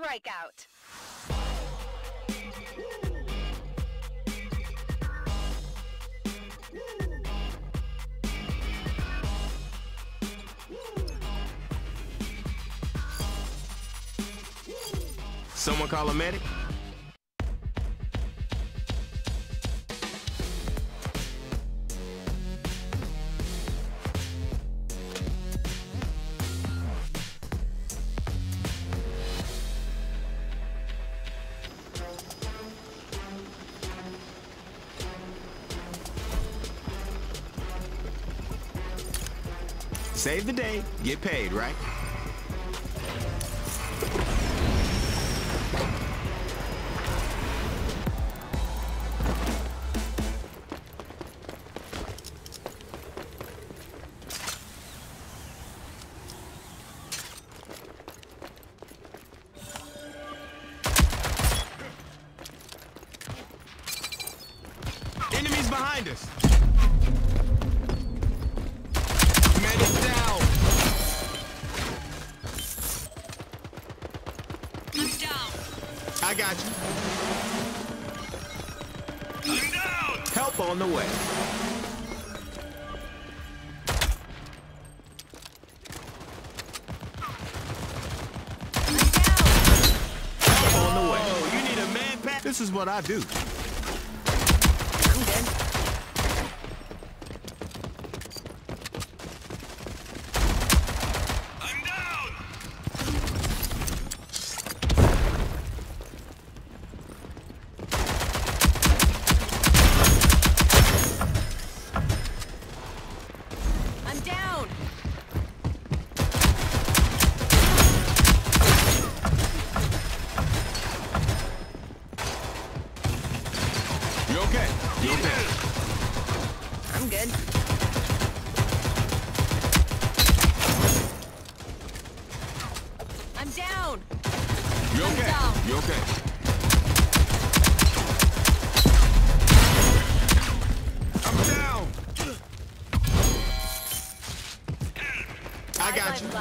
strikeout. Someone call a medic? Save the day, get paid, right? Got you. Help on the way. Help on the way. Oh, you need a man pack? This is what I do.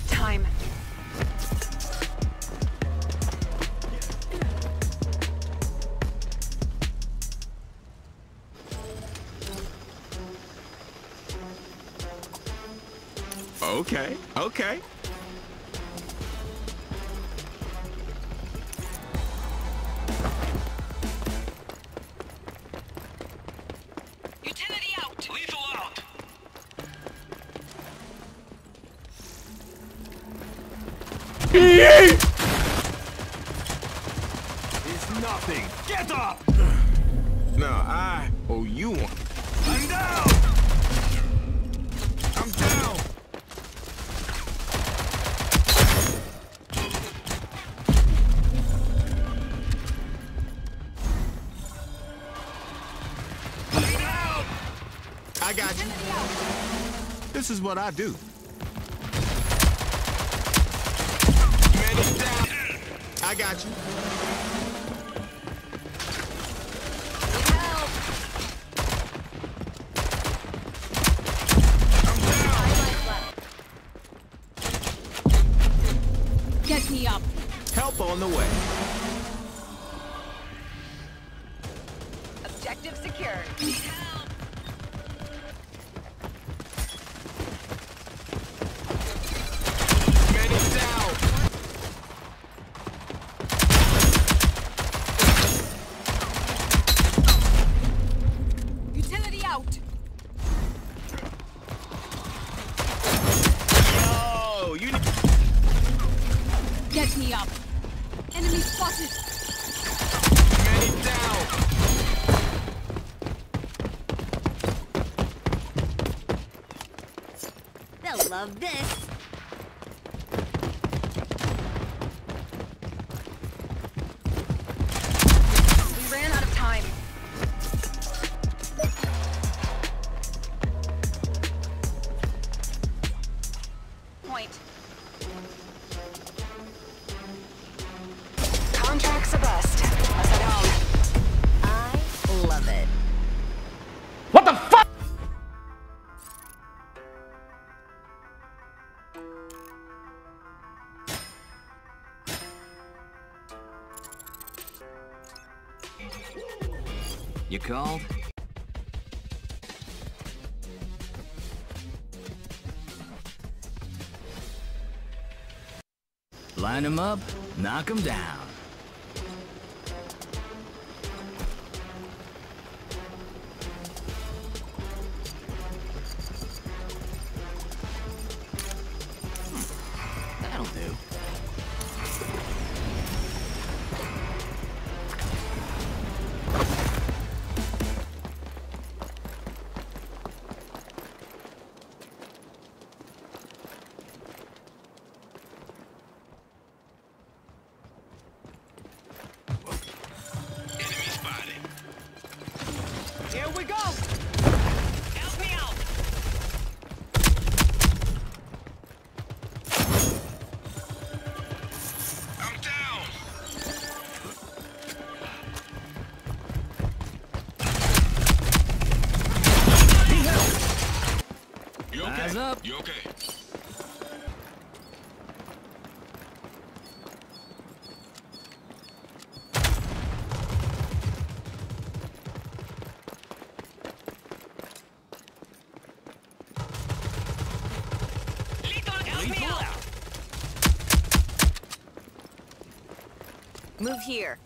of time. Okay. Okay. I'm down! I'm down. I'm down! I got you. This is what I do. I got you. Objective secure. I love this. called. Line them up, knock them down. Out. Move here.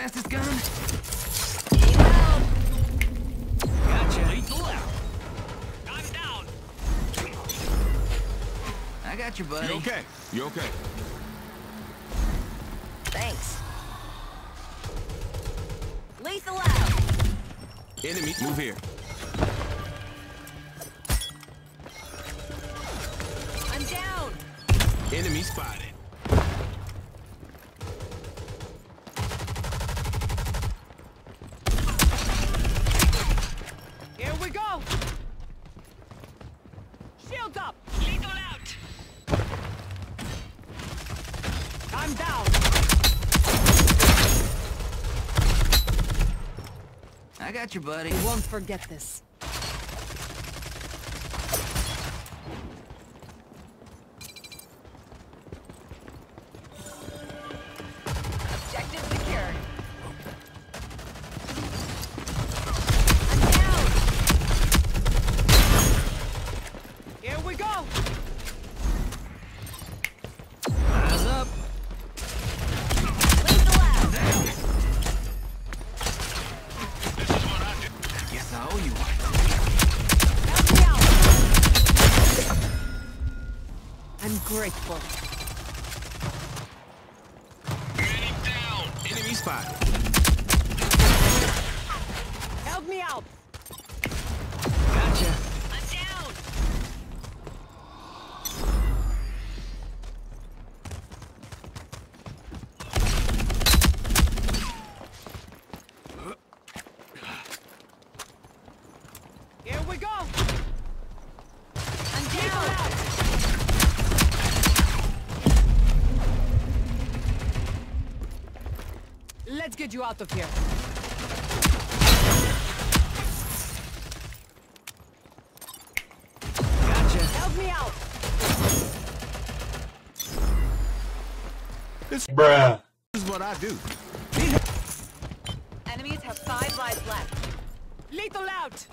fastest gun? Gotcha. Lethal out. i down. I got you, buddy. You okay? You okay? Thanks. Lethal out. Enemy, move here. I'm down. Enemy spotted. Got you, buddy. Won't forget this. I'm grateful. Enemy down. Enemy spotted. Help me out! Gotcha. I'm down. Here we go! I'm Lethal down. out! Let's get you out of here. Gotcha. Help me out! This, Bruh. this is what I do. Enemies have five lives left. Lethal out!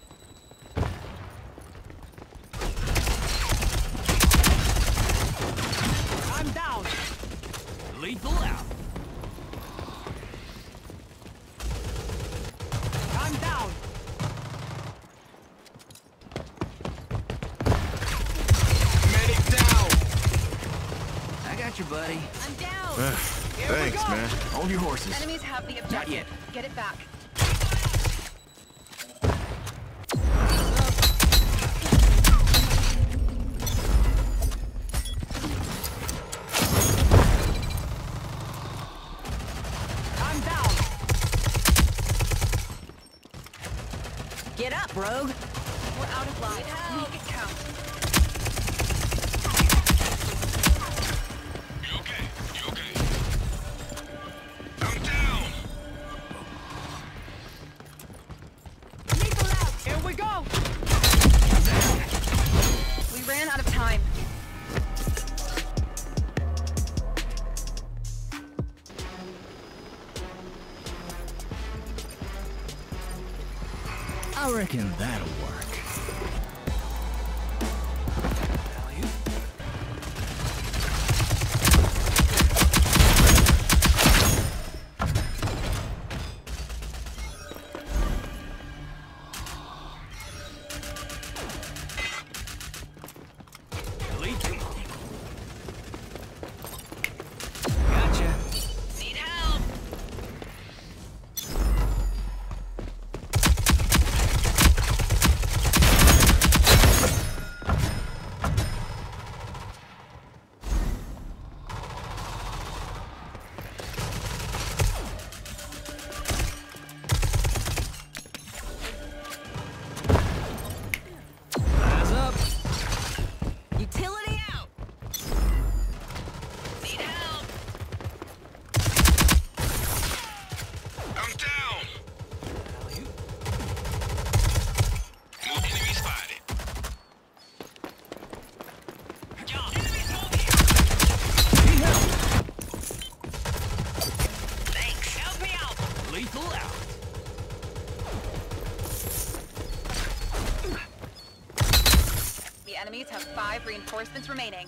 I'm down! Lethal out. I'm down! Medic down. I got you, buddy. I'm down. Here Thanks, man. Hold your horses. Enemies have the objective. Not yet. Get it back. Ran out of time. I reckon that'll work. Five reinforcements remaining.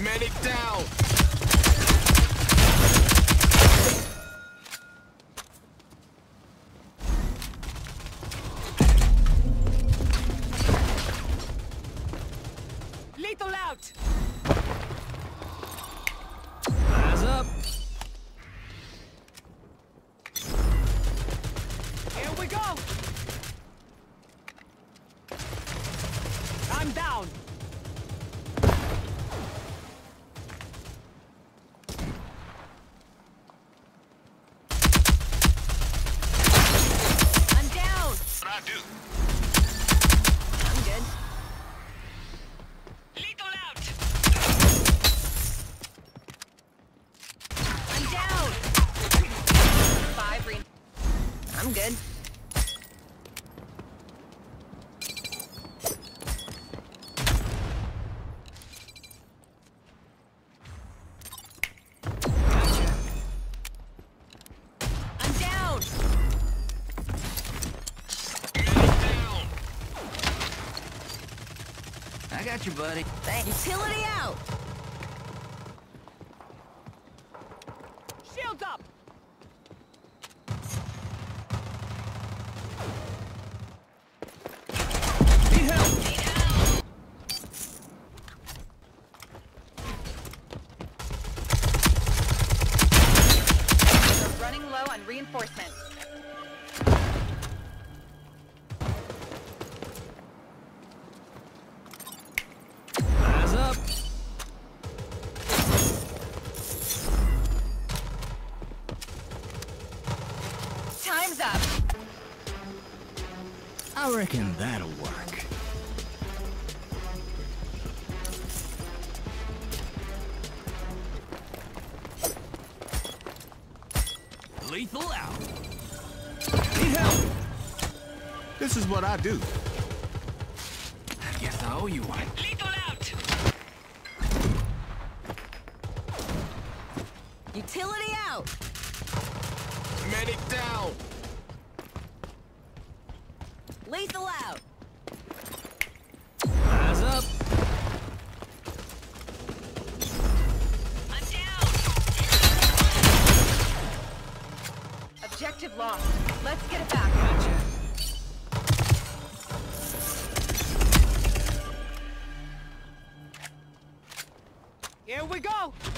Medic down! buddy. Utility out! Shields up! reckon that'll work. Lethal out. Need help. This is what I do. I guess I owe you one. we go!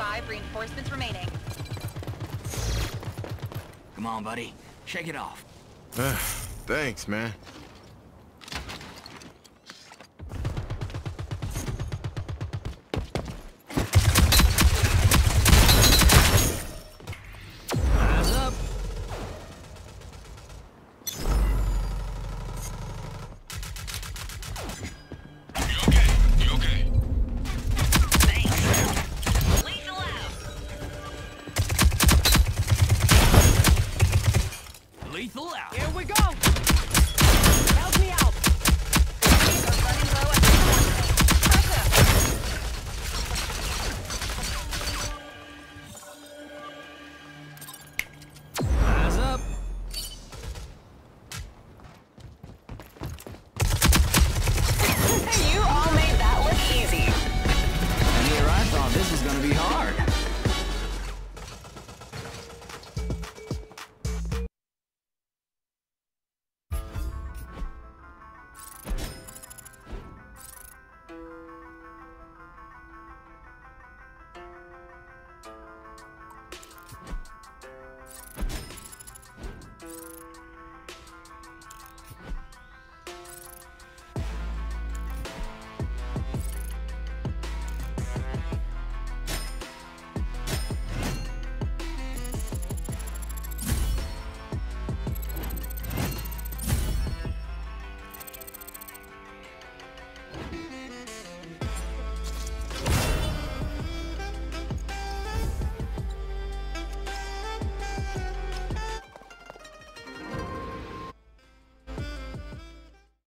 5, reinforcements remaining. Come on, buddy. Shake it off. Thanks, man. Lethal out. Here we go.